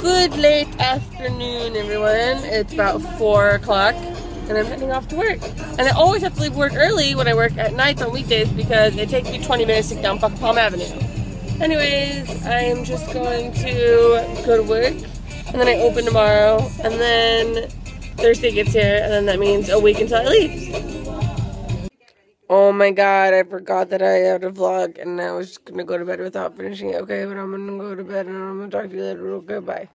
Good late afternoon, everyone. It's about 4 o'clock and I'm heading off to work. And I always have to leave work early when I work at night on weekdays because it takes me 20 minutes to get down Buck Palm Avenue. Anyways, I'm just going to go to work and then I open tomorrow and then Thursday gets here and then that means a week until I leave. Oh my god, I forgot that I had a vlog and I was gonna go to bed without finishing it. Okay, but I'm gonna go to bed and I'm gonna talk to you later. Okay, bye.